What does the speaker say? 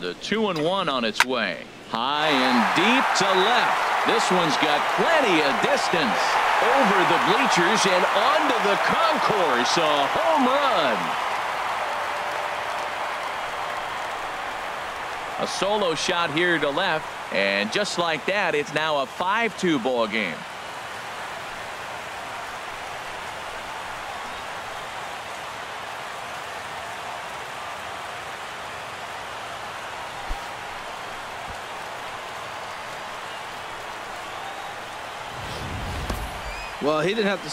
The two and one on its way. High and deep to left. This one's got plenty of distance. Over the bleachers and onto the concourse. A home run. A solo shot here to left. And just like that, it's now a 5-2 ball game. Well, he didn't have to